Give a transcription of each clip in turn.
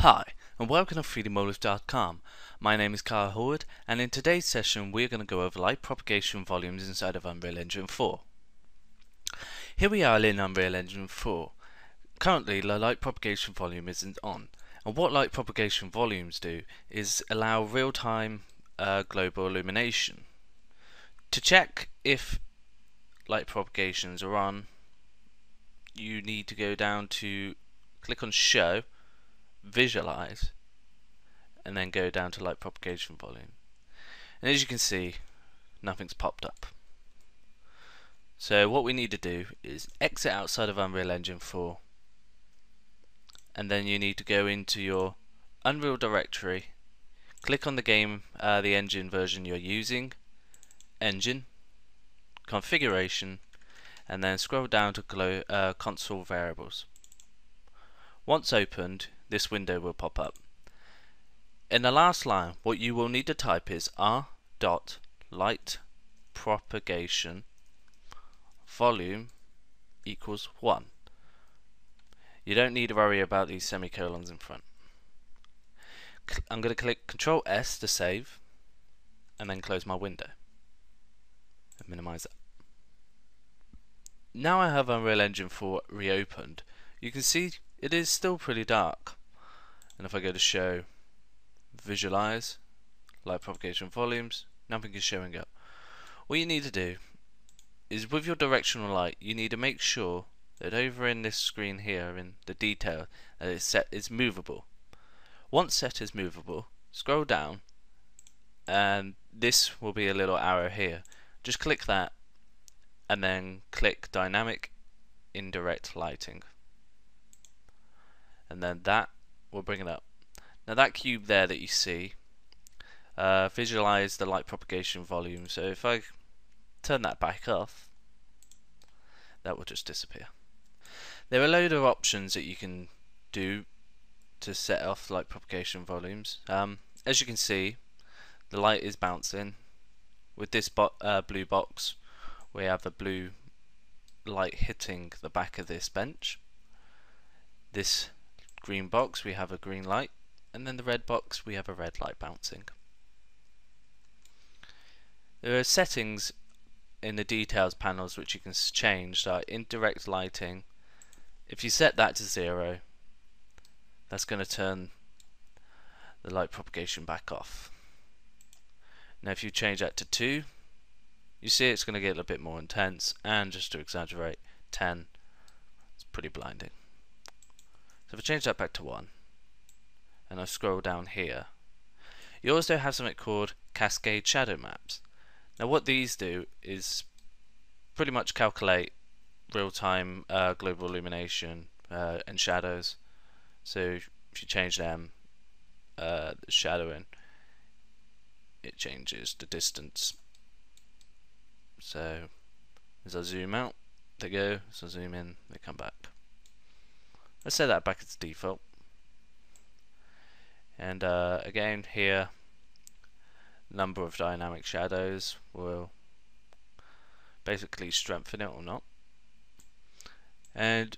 Hi, and welcome to 3dmotive.com. My name is Kyle Howard, and in today's session we're going to go over light propagation volumes inside of Unreal Engine 4. Here we are in Unreal Engine 4. Currently the light propagation volume isn't on, and what light propagation volumes do is allow real-time uh, global illumination. To check if light propagations are on, you need to go down to click on Show visualize and then go down to light propagation volume. And as you can see nothing's popped up. So what we need to do is exit outside of Unreal Engine 4 and then you need to go into your Unreal directory click on the game uh, the engine version you're using engine configuration and then scroll down to uh, console variables. Once opened this window will pop up. In the last line, what you will need to type is r volume equals 1. You don't need to worry about these semicolons in front. I'm going to click Control S to save and then close my window and minimize that. Now I have Unreal Engine 4 reopened, you can see it is still pretty dark and if I go to show visualize light propagation volumes nothing is showing up. What you need to do is with your directional light you need to make sure that over in this screen here in the detail that it's set is movable. Once set is movable scroll down and this will be a little arrow here. Just click that and then click dynamic indirect lighting. And then that will bring it up. Now that cube there that you see, uh, visualize the light propagation volume. So if I turn that back off, that will just disappear. There are a load of options that you can do to set off light propagation volumes. Um, as you can see, the light is bouncing. With this bo uh, blue box, we have a blue light hitting the back of this bench. This green box we have a green light and then the red box we have a red light bouncing. There are settings in the details panels which you can change like indirect lighting. If you set that to zero that's going to turn the light propagation back off. Now if you change that to 2 you see it's going to get a bit more intense and just to exaggerate 10 it's pretty blinding so if I change that back to 1, and I scroll down here, you also have something called Cascade Shadow Maps. Now what these do is pretty much calculate real-time uh, global illumination uh, and shadows. So if you change them, uh, the shadowing, it changes the distance. So as I zoom out, they go. As I zoom in, they come back. Let's set that back as default. And uh, again here, number of dynamic shadows will basically strengthen it or not. And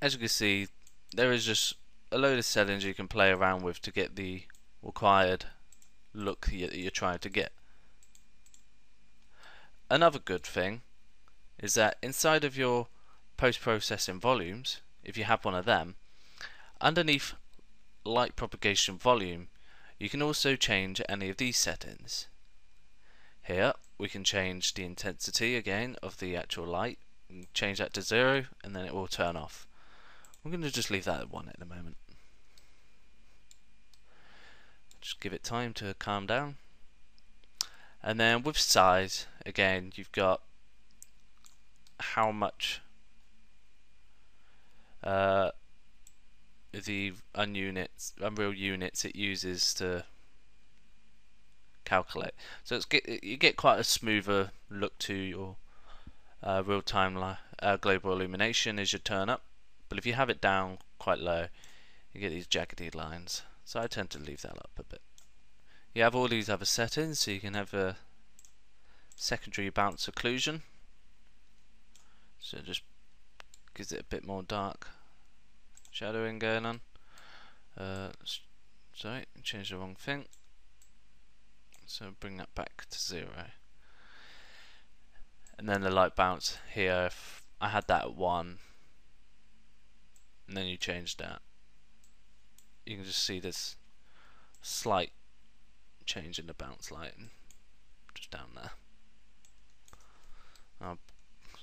as you can see, there is just a load of settings you can play around with to get the required look that you're trying to get. Another good thing is that inside of your post-processing volumes if you have one of them, underneath light propagation volume, you can also change any of these settings. Here we can change the intensity again of the actual light, change that to zero, and then it will turn off. I'm going to just leave that at one at the moment. Just give it time to calm down. And then with size, again, you've got how much uh, the ununits, Unreal units it uses to calculate. So it's get, you get quite a smoother look to your uh, real-time uh, global illumination as you turn up. But if you have it down quite low, you get these jaggedy lines. So I tend to leave that up a bit. You have all these other settings, so you can have a secondary bounce occlusion. So just gives it a bit more dark shadowing going on Uh, sorry, change the wrong thing. So bring that back to zero. And then the light bounce here, if I had that at one, and then you change that, you can just see this slight change in the bounce light, just down there. I'll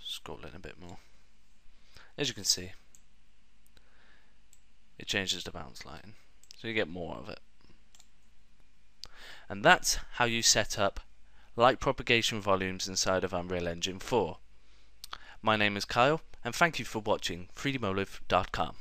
scroll in a bit more. As you can see, it changes the bounce line, so you get more of it. And that's how you set up light propagation volumes inside of Unreal Engine 4. My name is Kyle, and thank you for watching 3dmotive.com.